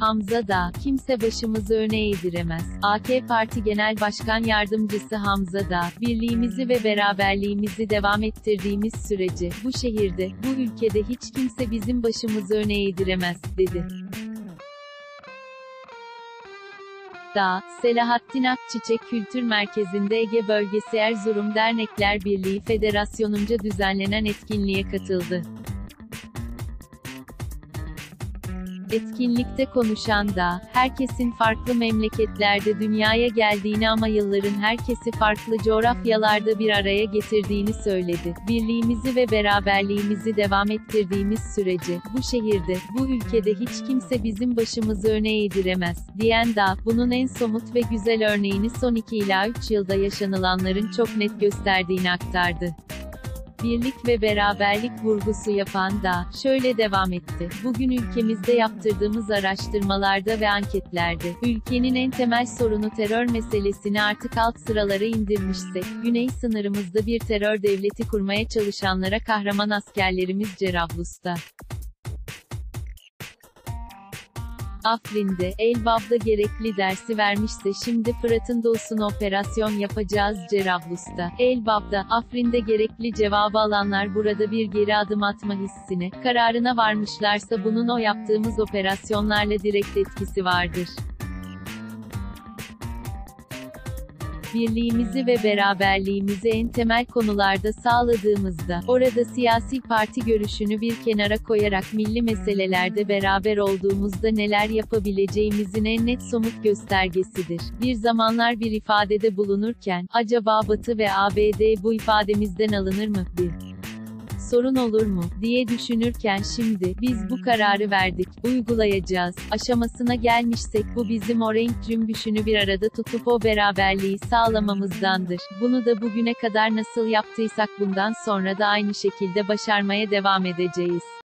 Hamza da, kimse başımızı öne eğdiremez. AK Parti Genel Başkan Yardımcısı Hamza da, birliğimizi ve beraberliğimizi devam ettirdiğimiz sürece, bu şehirde, bu ülkede hiç kimse bizim başımızı öne eğdiremez, dedi. Da, Selahattin Akçiçek Kültür Merkezi'nde Ege Bölgesi Erzurum Dernekler Birliği Federasyonunca düzenlenen etkinliğe katıldı. Etkinlikte konuşan da, herkesin farklı memleketlerde dünyaya geldiğini ama yılların herkesi farklı coğrafyalarda bir araya getirdiğini söyledi. Birliğimizi ve beraberliğimizi devam ettirdiğimiz sürece, bu şehirde, bu ülkede hiç kimse bizim başımızı öne eğdiremez, diyen da, bunun en somut ve güzel örneğini son 2 ila 3 yılda yaşanılanların çok net gösterdiğini aktardı birlik ve beraberlik vurgusu yapan da, şöyle devam etti. Bugün ülkemizde yaptırdığımız araştırmalarda ve anketlerde, ülkenin en temel sorunu terör meselesini artık alt sıralara indirmişsek, güney sınırımızda bir terör devleti kurmaya çalışanlara kahraman askerlerimiz Cerablus'ta. Afrin'de, Elbap'da gerekli dersi vermişse şimdi Fırat'ın doğusuna operasyon yapacağız Cerablus'ta. Elbap'da, Afrin'de gerekli cevabı alanlar burada bir geri adım atma hissine, kararına varmışlarsa bunun o yaptığımız operasyonlarla direkt etkisi vardır. Birliğimizi ve beraberliğimizi en temel konularda sağladığımızda, orada siyasi parti görüşünü bir kenara koyarak milli meselelerde beraber olduğumuzda neler yapabileceğimizin en net somut göstergesidir. Bir zamanlar bir ifadede bulunurken, acaba Batı ve ABD bu ifademizden alınır mı? Bir sorun olur mu, diye düşünürken şimdi, biz bu kararı verdik, uygulayacağız, aşamasına gelmişsek bu bizim o renk cümbüşünü bir arada tutup o beraberliği sağlamamızdandır. Bunu da bugüne kadar nasıl yaptıysak bundan sonra da aynı şekilde başarmaya devam edeceğiz.